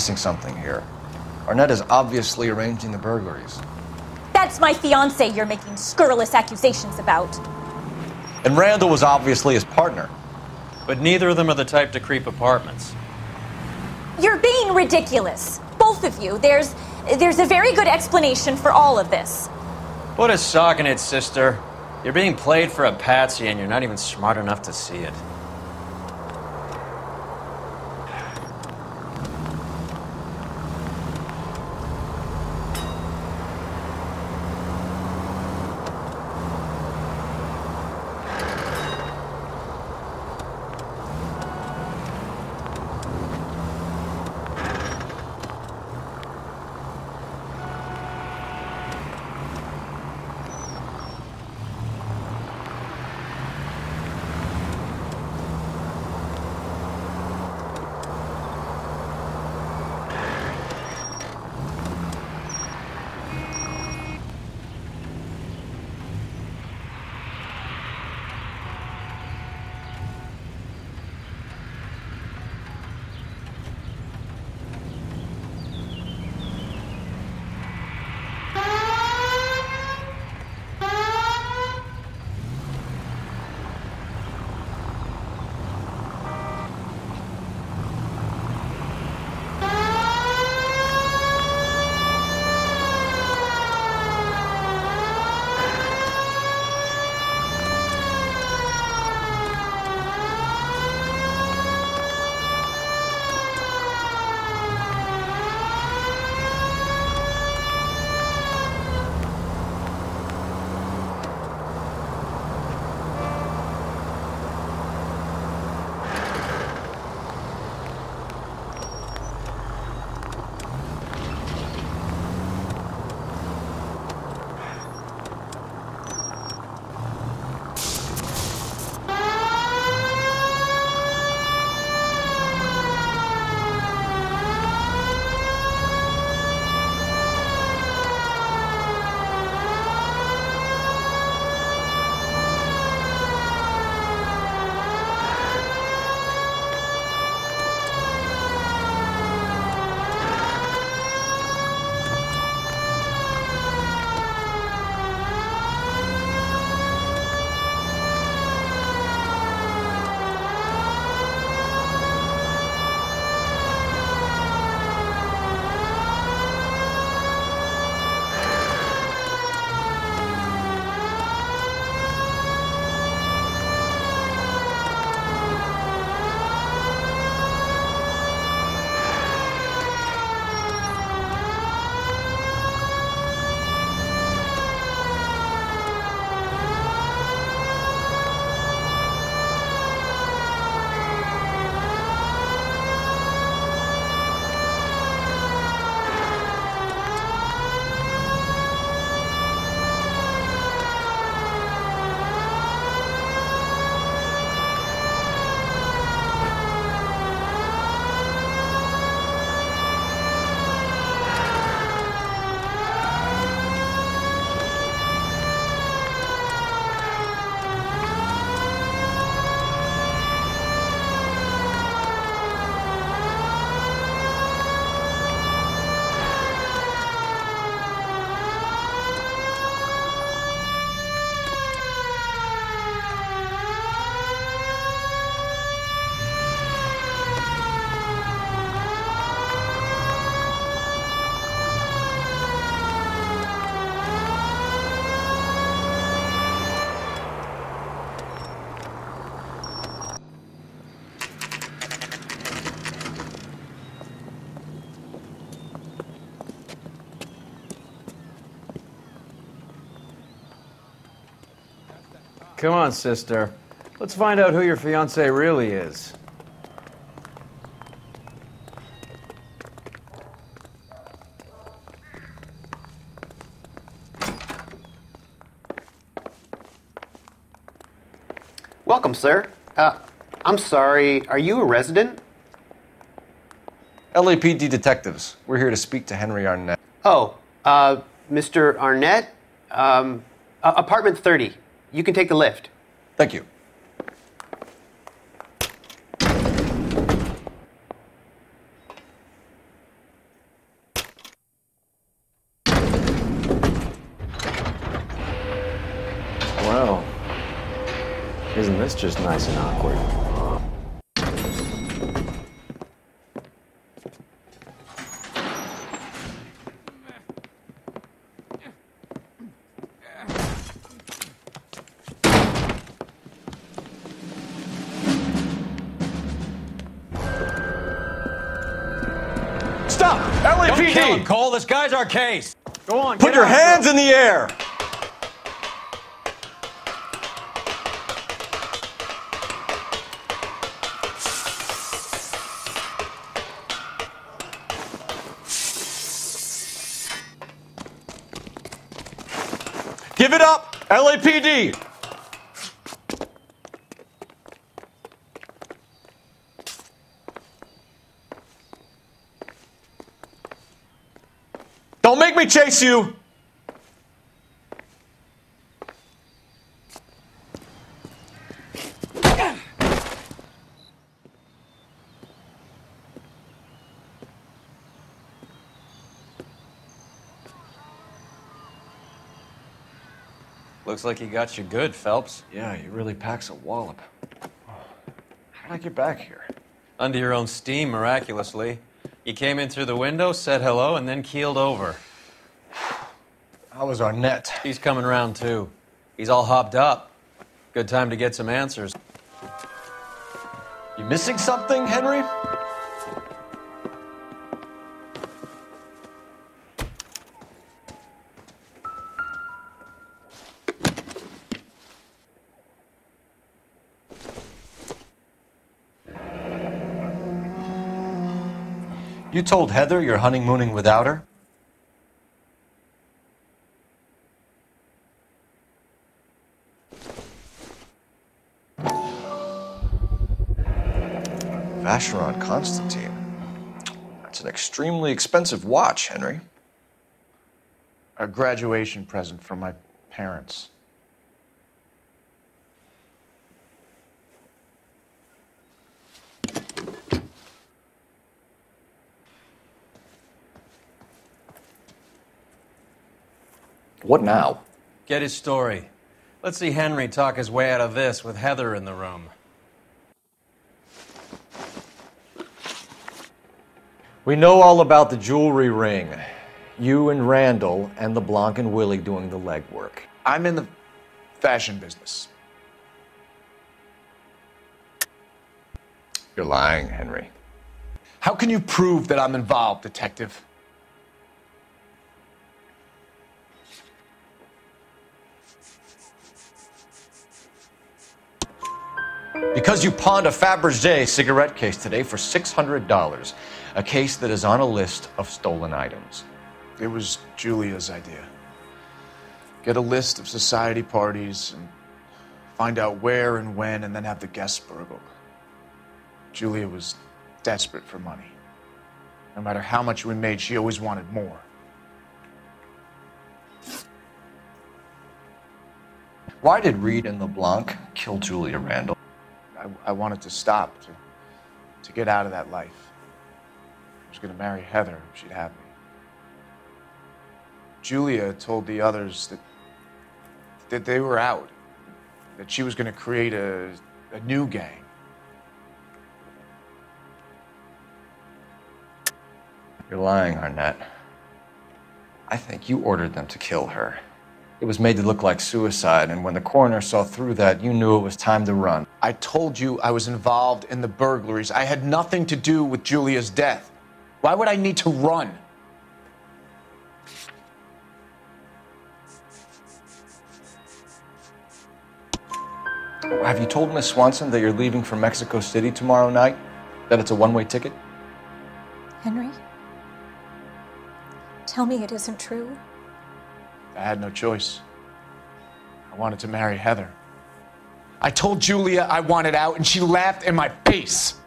Missing something here. Arnett is obviously arranging the burglaries. That's my fiance you're making scurrilous accusations about. And Randall was obviously his partner. But neither of them are the type to creep apartments. You're being ridiculous. Both of you. There's there's a very good explanation for all of this. Put a sock in it, sister. You're being played for a patsy and you're not even smart enough to see it. Come on, sister. Let's find out who your fiance really is. Welcome, sir. Uh, I'm sorry, are you a resident? LAPD detectives. We're here to speak to Henry Arnett. Oh, uh, Mr. Arnett? Um, uh, apartment 30. You can take the lift. Thank you. Well, isn't this just nice and awkward? This guy's our case. Go on. Put your hands in the air! Me chase you! Looks like he got you good, Phelps. Yeah, he really packs a wallop. How did I get back here? Under your own steam, miraculously. You came in through the window, said hello, and then keeled over. Was Arnett? He's coming round, too. He's all hopped up. Good time to get some answers. You missing something, Henry? You told Heather you're honeymooning without her? Vacheron Constantine. That's an extremely expensive watch, Henry. A graduation present from my parents. What now? Get his story. Let's see Henry talk his way out of this with Heather in the room. We know all about the jewelry ring. You and Randall and LeBlanc and Willie doing the legwork. I'm in the fashion business. You're lying, Henry. How can you prove that I'm involved, detective? Because you pawned a Fabergé cigarette case today for $600. A case that is on a list of stolen items. It was Julia's idea. Get a list of society parties and find out where and when, and then have the guests burgled. Julia was desperate for money. No matter how much we made, she always wanted more. Why did Reed and LeBlanc kill Julia Randall? I, I wanted to stop, to, to get out of that life. I was going to marry Heather if she'd have me. Julia told the others that, that they were out, that she was going to create a, a new gang. You're lying, Arnett. I think you ordered them to kill her. It was made to look like suicide, and when the coroner saw through that, you knew it was time to run. I told you I was involved in the burglaries. I had nothing to do with Julia's death. Why would I need to run? Have you told Miss Swanson that you're leaving for Mexico City tomorrow night? That it's a one way ticket? Henry? Tell me it isn't true. I had no choice. I wanted to marry Heather. I told Julia I wanted out, and she laughed in my face.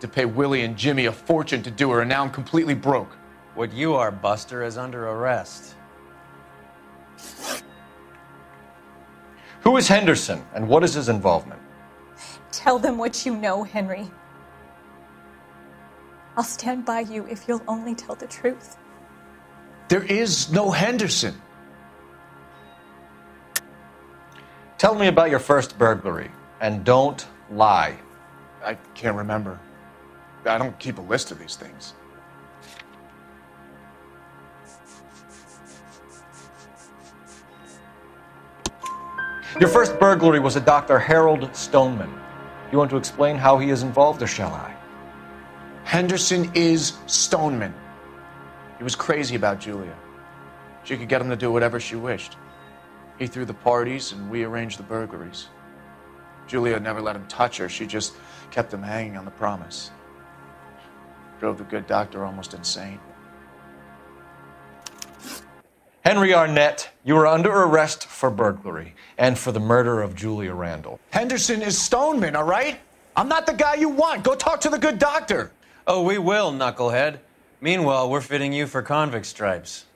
I had to pay Willie and Jimmy a fortune to do her, and now I'm completely broke. What you are, Buster, is under arrest. Who is Henderson, and what is his involvement? Tell them what you know, Henry. I'll stand by you if you'll only tell the truth. There is no Henderson. Tell me about your first burglary, and don't lie. I can't remember. I don't keep a list of these things. Your first burglary was a Dr. Harold Stoneman. You want to explain how he is involved, or shall I? Henderson is Stoneman. He was crazy about Julia. She could get him to do whatever she wished. He threw the parties, and we arranged the burglaries. Julia never let him touch her. She just kept him hanging on the promise. Drove the good doctor almost insane. Henry Arnett, you are under arrest for burglary and for the murder of Julia Randall. Henderson is Stoneman, all right? I'm not the guy you want. Go talk to the good doctor. Oh, we will, knucklehead. Meanwhile, we're fitting you for convict stripes.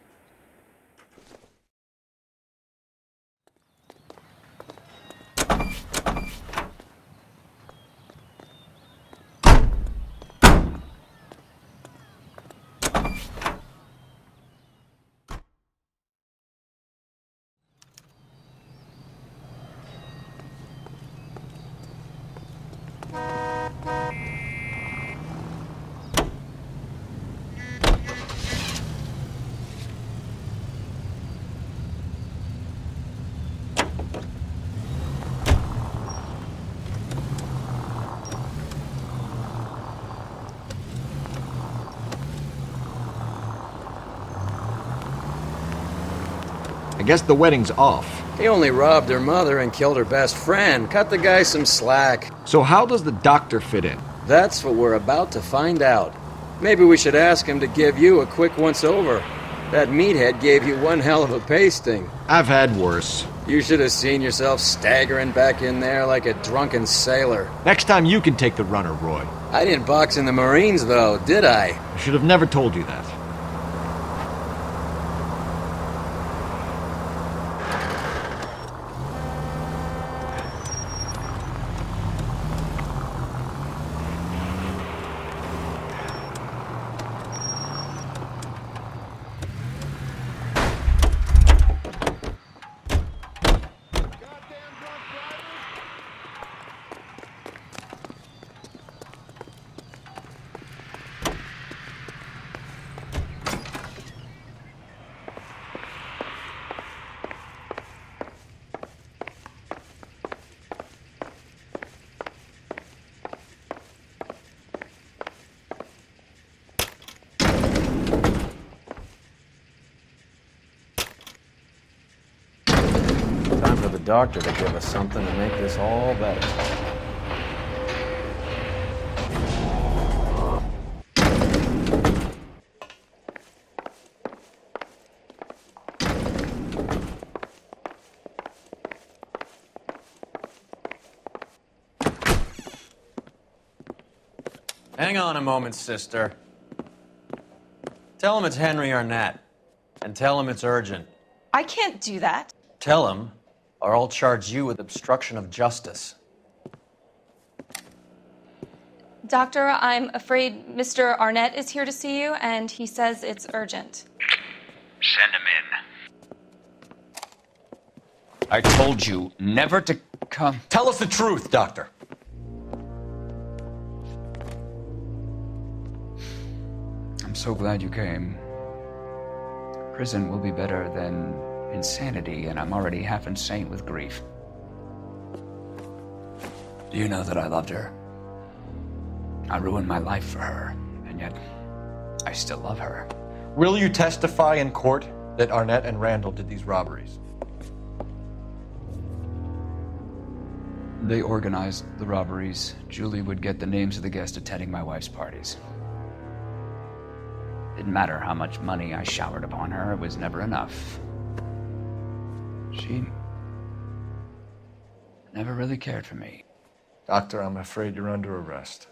Guess the wedding's off. He only robbed her mother and killed her best friend. Cut the guy some slack. So, how does the doctor fit in? That's what we're about to find out. Maybe we should ask him to give you a quick once over. That meathead gave you one hell of a pasting. I've had worse. You should have seen yourself staggering back in there like a drunken sailor. Next time you can take the runner, Roy. I didn't box in the Marines, though, did I? I should have never told you that. Doctor to give us something to make this all better. Hang on a moment, sister. Tell him it's Henry Arnett. And tell him it's urgent. I can't do that. Tell him, or I'll charge you with obstruction of justice. Doctor, I'm afraid Mr. Arnett is here to see you, and he says it's urgent. Send him in. I told you never to come. Tell us the truth, Doctor. I'm so glad you came. Prison will be better than insanity, and I'm already half insane with grief. Do you know that I loved her? I ruined my life for her, and yet I still love her. Will you testify in court that Arnett and Randall did these robberies? They organized the robberies. Julie would get the names of the guests attending my wife's parties. Didn't matter how much money I showered upon her, it was never enough. She never really cared for me. Doctor, I'm afraid you're under arrest.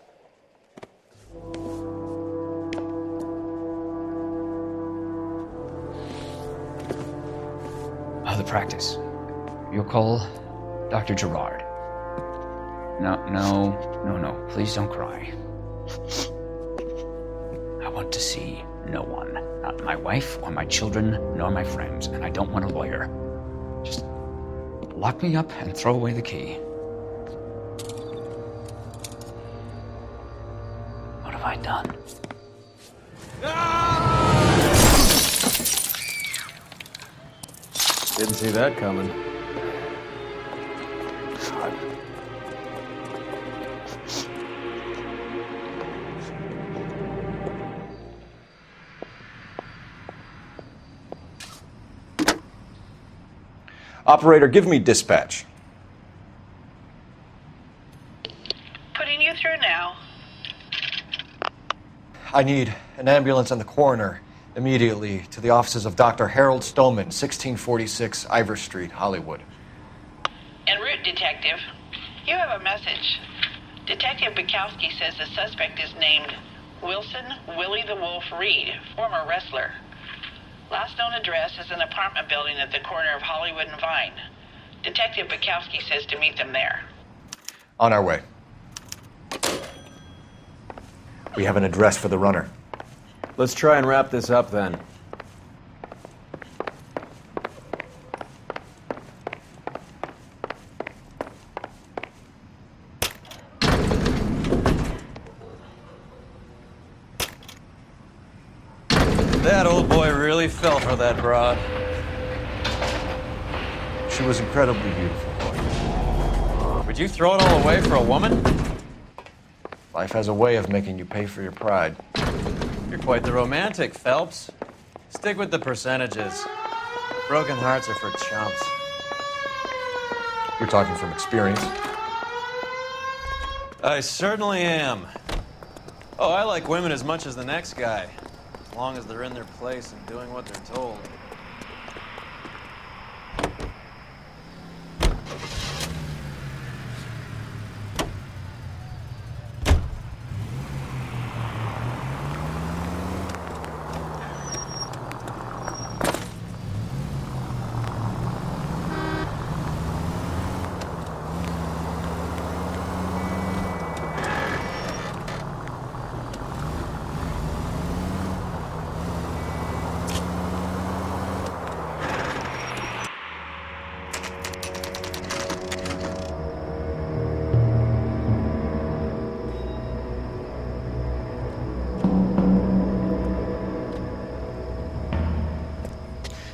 Oh, the practice. You'll call Dr. Gerard. No, no, no, no. Please don't cry. I want to see no one. Not my wife or my children, nor my friends. And I don't want a lawyer. Just lock me up and throw away the key. What have I done? Didn't see that coming. Operator, give me dispatch. Putting you through now. I need an ambulance and the coroner immediately to the offices of Dr. Harold Stoneman, 1646 Ivor Street, Hollywood. En route, Detective. You have a message. Detective Bekowsky says the suspect is named Wilson Willie the Wolf Reed, former wrestler. Last known address is an apartment building at the corner of Hollywood and Vine. Detective Bekowsky says to meet them there. On our way. We have an address for the runner. Let's try and wrap this up then. That old boy really fell for that broad. She was incredibly beautiful. Would you throw it all away for a woman? Life has a way of making you pay for your pride. You're quite the romantic, Phelps. Stick with the percentages. Broken hearts are for chumps. You're talking from experience. I certainly am. Oh, I like women as much as the next guy, as long as they're in their place and doing what they're told.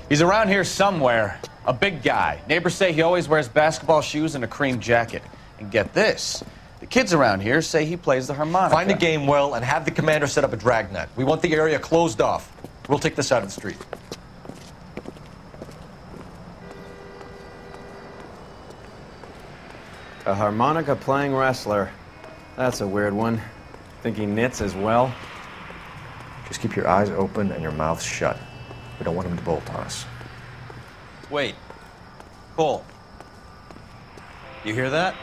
He's around here somewhere. A big guy. Neighbors say he always wears basketball shoes and a cream jacket. And get this the kids around here say he plays the harmonica. Find the game well and have the commander set up a dragnet. We want the area closed off. We'll take this out of the street. A harmonica playing wrestler. That's a weird one. Think he knits as well? Just keep your eyes open and your mouth shut. We don't want him to bolt on us. Wait. Cole. You hear that?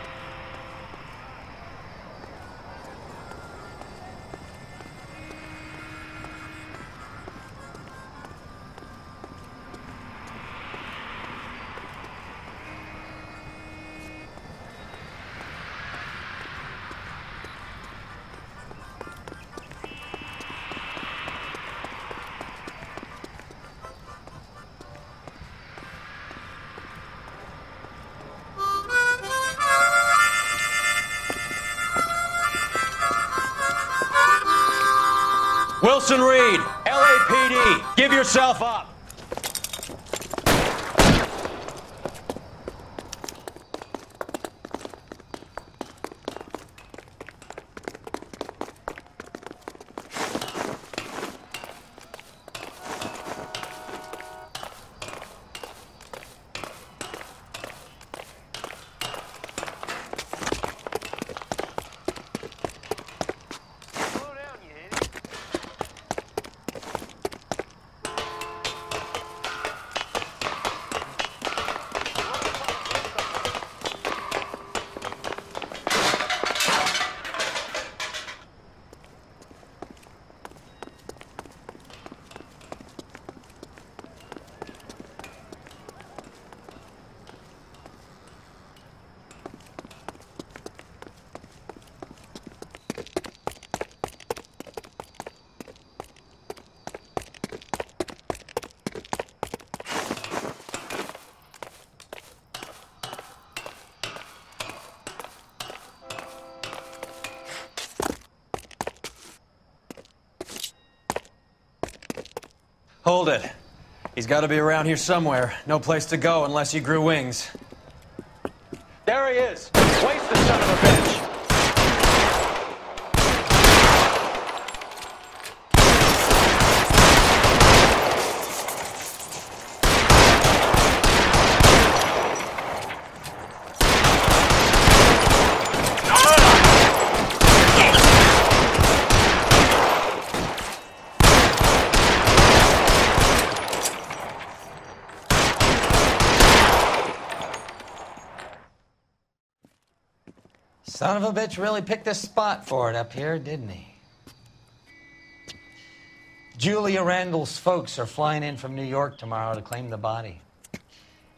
Hold it. He's got to be around here somewhere. No place to go unless he grew wings. There he is! Waste the son of a bitch! Son of a bitch really picked a spot for it up here, didn't he? Julia Randall's folks are flying in from New York tomorrow to claim the body.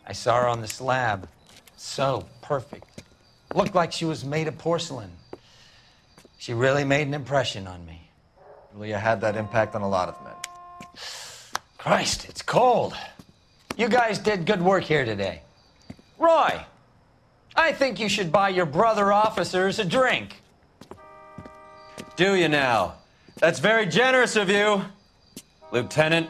I saw her on the slab. So perfect. Looked like she was made of porcelain. She really made an impression on me. Julia had that impact on a lot of men. Christ, it's cold. You guys did good work here today. Roy, I think you should buy your brother officers a drink. Do you now? That's very generous of you. Lieutenant